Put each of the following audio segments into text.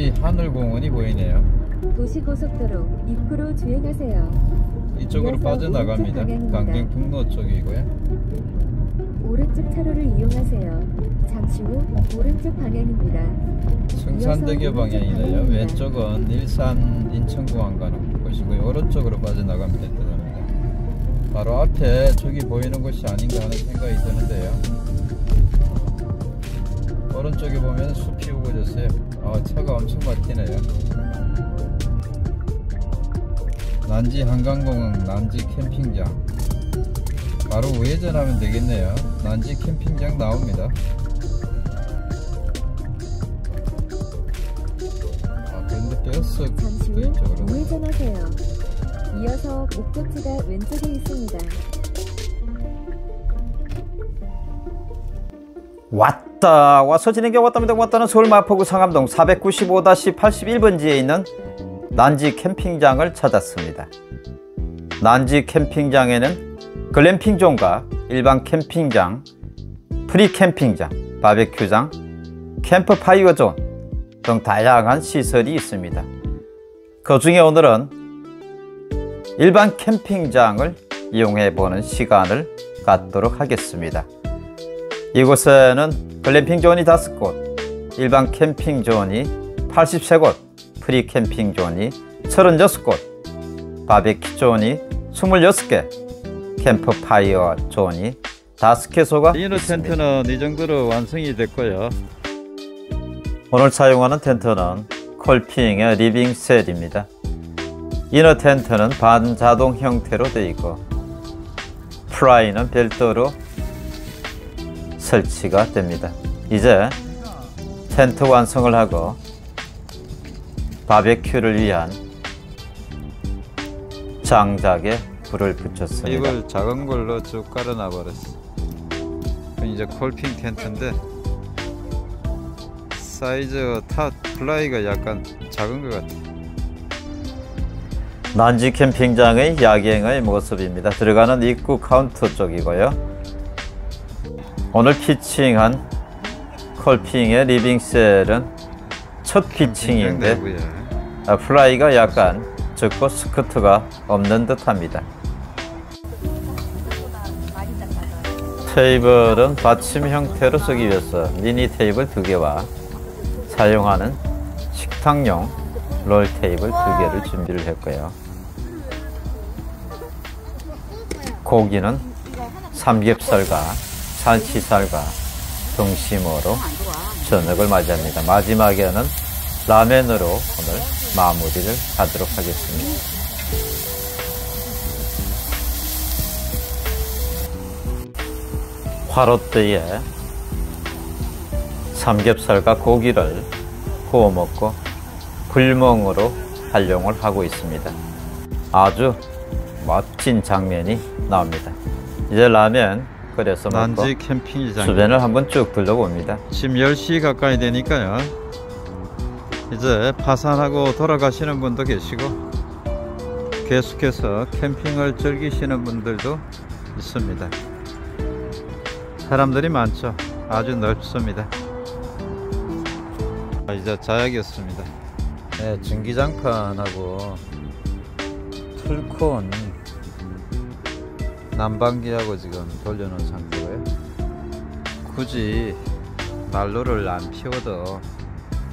난지 하늘공원이 보이네요. 도시고속도로 입구로 주행하세요. 이쪽으로 빠져나갑니다. 강경북로 쪽이고요. 오른쪽 차로를 이용하세요. 잠시 후 오른쪽 방향입니다. 승산대교 방향이네요. 왼쪽은 일산 인천공항 가는 곳이고요. 오른쪽으로 빠져나가면 됩니다. 바로 앞에 저기 보이는 곳이 아닌가 하는 생각이 드는데요. 오른쪽에 보면 숲이 우거졌어요. 아, 차가 엄청 막히네요. 난지 한강공원 난지 캠핑장 바로 우회전하면 되겠네요. 난지 캠핑장 나옵니다. 아, 그런데 버스 잠시 후 우회전하세요. 이어서 목적지가 왼쪽에 있습니다. 왔다. 와서 진행해 왔답니다 왔다는 서울 마포구 상암동 495-81번지에 있는 난지 캠핑장을 찾았습니다. 난지 캠핑장에는 glamping zone과 일반 캠핑장 free 캠핑장 바베큐장 캠프파이어 존 등 다양한 시설이 있습니다. 그 중에 오늘은 일반 캠핑장을 이용해 보는 시간을 갖도록 하겠습니다 이곳에는 glamping zone이 5곳, 일반 캠핑 zone이 83곳, free 캠핑 zone이 36곳, 바베큐 zone이 26개, 캠프파이어 zone이 5개소가 이너 있습니다. 텐트는 이 정도로 완성이 됐고요. 오늘 사용하는 텐트는 콜핑의 living shell입니다. inner 텐트는 반자동 형태로 되어 있고 fly는 별도로 설치가 됩니다. 이제 텐트 완성을 하고 바베큐를 위한 장작에 불을 붙였습니다. 이걸 작은 걸로 쭉 깔아놔 버렸어. 이제 콜핑 텐트인데 사이즈 타 fly가 약간 작은 것 같아. 난지 캠핑장의 야경의 모습입니다. 들어가는 입구 카운터 쪽이고요. 오늘 pitching한 콜핑의 living shell은 첫. 아, fly가 약간 적고 스커트가 없는 듯합니다. 테이블은 받침 형태로 쓰기 위해서 미니 테이블 두 개와 사용하는 식탁용 롤 테이블 두 개를 준비를 했고요. 고기는 삼겹살과 살치살과 등심으로 저녁을 맞이합니다. 마지막에는 라멘으로 오늘 마무리를 하도록 하겠습니다. 화롯대에 삼겹살과 고기를 구워 먹고 불멍으로 활용을 하고 있습니다. 아주 멋진 장면이 나옵니다. 이제 라면 끓여서 먹고 난지 캠핑장. 주변을 한번 쭉 둘러봅니다. 지금 10시 가까이 되니까요. 이제 파산하고 돌아가시는 분도 계시고 계속해서 캠핑을 즐기시는 분들도 있습니다. 사람들이 많죠. 아주 넓습니다. 아, 이제 자야겠습니다. 네, 전기장판하고 풀콘 난방기하고 지금 돌려놓은 상태고요. 굳이 난로를 안 피워도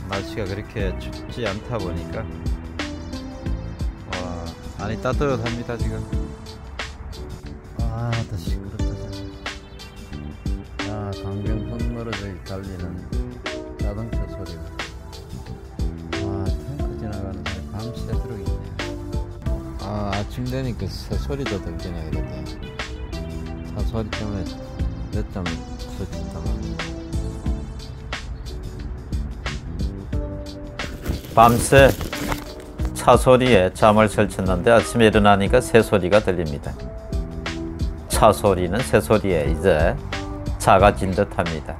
날씨가 그렇게 춥지 않다 보니까 와, 안이 따뜻합니다 지금. 아, 더 시끄럽다. 야, 강변북로로 저기 달리는 자동차 소리가. 와, 탱크 지나가는 소리 밤새도록 있네. 아, 아침 되니까 새 소리도 들리네, 그래도. 차 소리 때문에 몇점 설치당합니다. 밤새 차 소리에 잠을 설쳤는데 아침에 일어나니까 새 소리가 들립니다. 차 소리는 새 소리에 이제 작아진 듯합니다.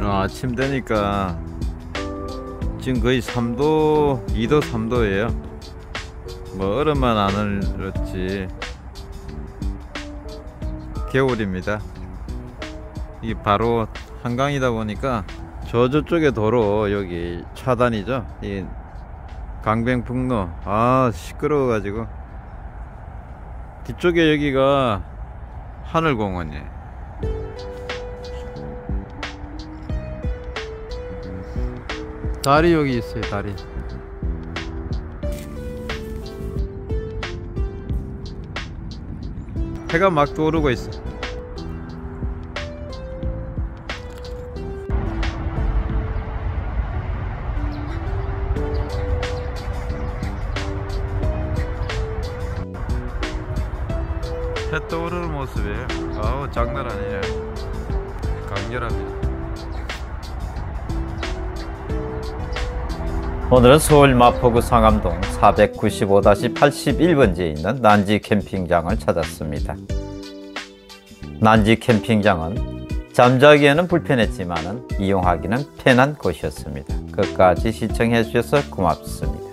어, 아침 되니까 지금 거의 3도, 2도, 3도예요. 뭐 얼음만 안 얼었지 겨울입니다. 이게 바로 한강이다 보니까 저 저쪽에 도로 여기 차단이죠. 이 강변북로 아 시끄러워 가지고 뒤쪽에 여기가 하늘공원이에요. 다리 여기 있어요. 다리. 해가 막 떠오르고 있어. 해 떠오르는 모습이에요. 아우 장난 아니에요. 강렬합니다. 오늘은 서울 마포구 상암동 495-81번지에 있는 난지 캠핑장을 찾았습니다. 난지 캠핑장은 잠자기에는 불편했지만 이용하기는 편한 곳이었습니다. 끝까지 시청해 주셔서 고맙습니다.